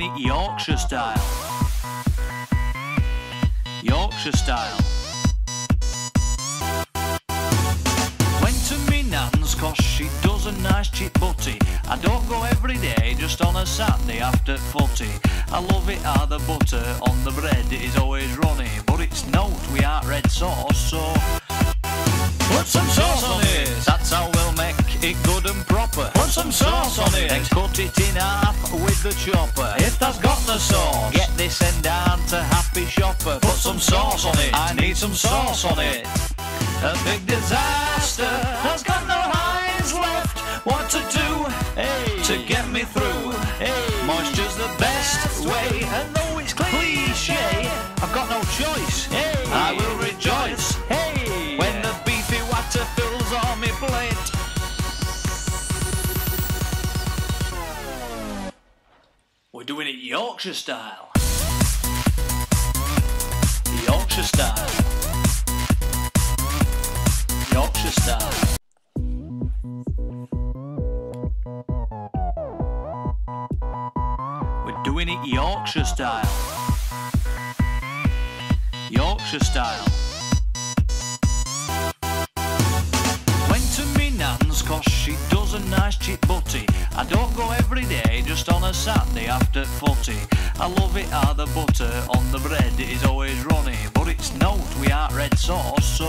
it Yorkshire style. Yorkshire style. Went to me nan's cause she does a nice cheap butty. I don't go every day, just on a Saturday after footy. I love it how the butter on the bread is always runny. But it's note we aren't red sauce, so Put some sauce on it. Sauce on it. Then cut it in half with the chopper. If that's got the sauce, get this end down to Happy Shopper. Put some sauce on it. I need some sauce on it. A big disaster has got no lines left. What to do hey. to get me through? Hey. Moisture's the best way, and though it's cliche, I've got no choice. Hey. I will rejoice. Hey. When the beefy water fills all me plate. We're doing it Yorkshire style. Yorkshire style. Yorkshire style. We're doing it Yorkshire style. Yorkshire style. Just on a Saturday after footy. I love it how the butter on the bread is always runny. But it's note we aren't red sauce, so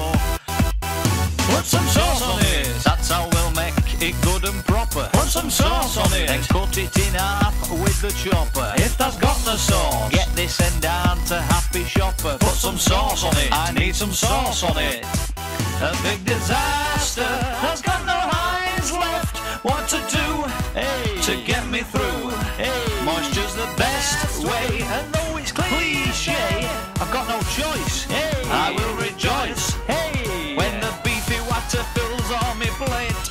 Put some sauce on it. That's how we'll make it good and proper. Put some sauce on it. Then cut it in half with the chopper. If that's got the sauce, get this end down to Happy Shopper. Put some sauce on it. I need some sauce on it. A big disaster got no choice. Hey. I will rejoice. Hey. When the beefy water fills on me plate.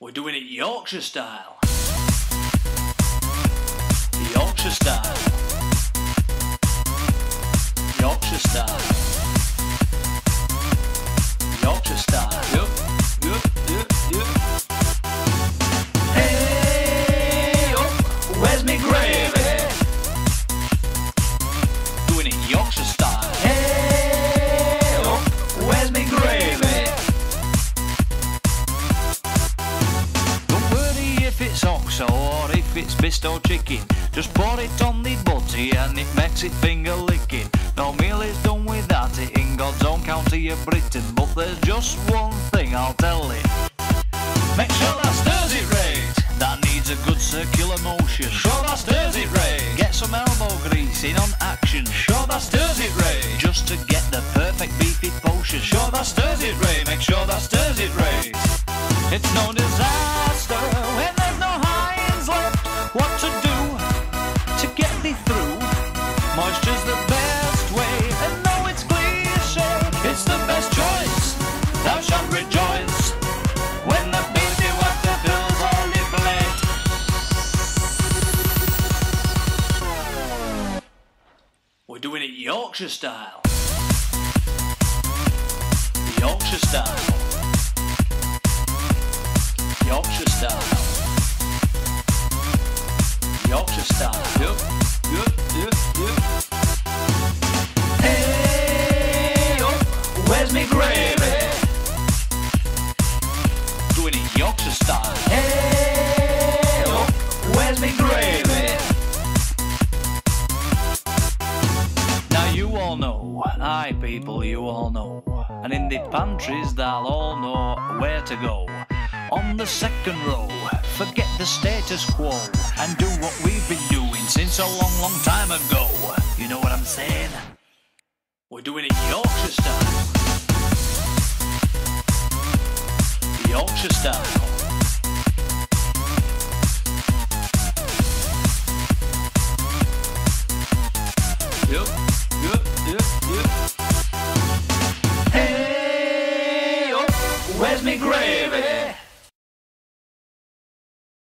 We're doing it Yorkshire style. Yorkshire style. It's bisto chicken. Just pour it on the butty and it makes it finger licking. No meal is done without it in God's own county of Britain. But there's just one thing I'll tell it. Make sure that stirs it right. That needs a good circular motion. Sure that stirs it right. Get some elbow grease in on action. Sure that stirs it right. Just to get the perfect beefy potion. Sure that stirs it right. Make sure that stirs it right. It's no doing it Yorkshire style. Yorkshire style. Yorkshire style. Yorkshire style. Yep, yep, yep, yep. Aye people, you all know. And in the pantries they'll all know where to go. On the second row, forget the status quo and do what we've been doing since a long, long time ago. You know what I'm saying? We're doing it Yorkshire style. Yorkshire style.